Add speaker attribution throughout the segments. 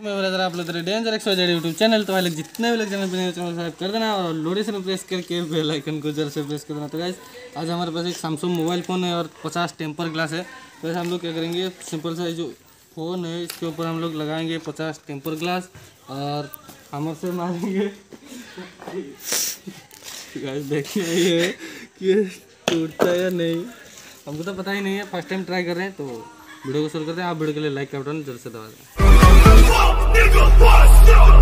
Speaker 1: इसमें ब्रदर आप लोग danger X Y YouTube channel तो वाले जितने भी लोग चैनल बने चैनल सब्सक्राइब कर देना और नोटिफिकेशन प्रेस करके बेल आइकन को ज़रूर से प्रेस कर देना तो गाइस आज हमारे पास एक सैमसंग मोबाइल फ़ोन है और 50 टेम्पर ग्लास है। तो वैसे हम लोग क्या करेंगे सिंपल सा जो फ़ोन है, इसके ऊपर हम लोग लगाएँगे 50 टेम्पर ग्लास और हमर से मारेंगे। गाइस देखिए ये कि टूटता या नहीं, हमको तो पता ही नहीं है फ़र्स्ट टाइम ट्राई कर रहे हैं तो वीडियो को शुरू करते हैं। आप वीडियो के लिए लाइक का बटन जल्द से दबा दें। nigga, bust up.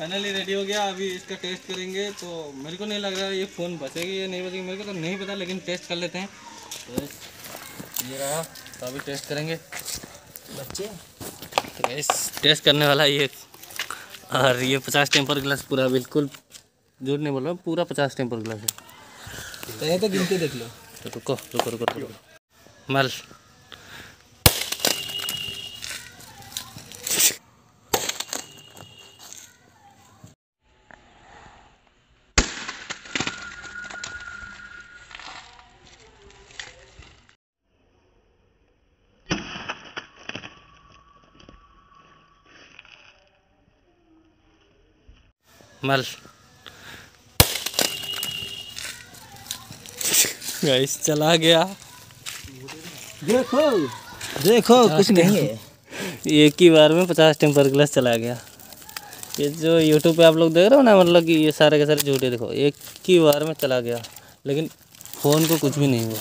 Speaker 1: Finally ready हो गया अभी इसका टेस्ट करेंगे। तो मेरे को नहीं लग रहा है ये फ़ोन बचेगी या नहीं बचेगी मेरे को तो नहीं पता लेकिन टेस्ट कर लेते हैं। तो ये रहा तो अभी टेस्ट करेंगे।
Speaker 2: बच्चे?
Speaker 1: तो टेस्ट करने वाला ये। और ये पचास टेम्पर ग्लास पूरा बिल्कुल झूठ नहीं बोल रहा पूरा पचास टेम्पर ग्लास है।
Speaker 2: तो ये तो गिनते देख लो।
Speaker 1: तो रुको रुको रुको रुको। मल मल गाइस चला गया।
Speaker 2: देखो देखो कुछ नहीं। है
Speaker 1: एक ही बार में पचास टेम्पर ग्लास चला गया। ये जो यूट्यूब पे आप लोग देख रहे हो ना मतलब कि ये सारे के सारे झूठे देखो एक ही बार में चला गया। लेकिन फ़ोन को कुछ भी नहीं हुआ।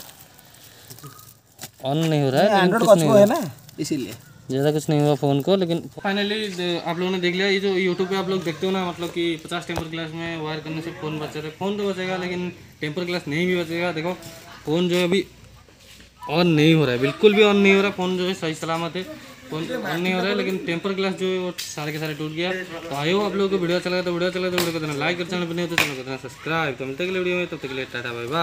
Speaker 1: ऑन नहीं हो रहा है
Speaker 2: एंड्रॉइड
Speaker 1: कुछ नहीं
Speaker 2: को
Speaker 1: हुआ।
Speaker 2: है ना इसीलिए।
Speaker 1: ज़्यादा कुछ नहीं हुआ फ़ोन को, लेकिन फाइनली आप लोगों ने देख लिया, ये जो यूट्यूब पे आप लोग देखते हो ना मतलब कि 50 टेम्पर ग्लास में वायर करने से फ़ोन बच जाता है फ़ोन तो बचेगा, लेकिन टेम्पर ग्लास नहीं भी बचेगा। देखो फ़ोन जो है अभी ऑन नहीं हो रहा है, बिल्कुल भी ऑन नहीं हो रहा फ़ोन जो है सही सलामत है। फ़ोन ऑन नहीं हो रहा है, लेकिन टेम्पर ग्लास जो है वो सारे के सारे टूट गया। तो आयो आप लोगों को वीडियो चला तो वीडियो चला तो वीडियो को देना लाइक कर चैनल बने हो तो चैनल को देना सब्सक्राइब तो मिलते वीडियो में, तब तक के लिए टाटा बाय बाय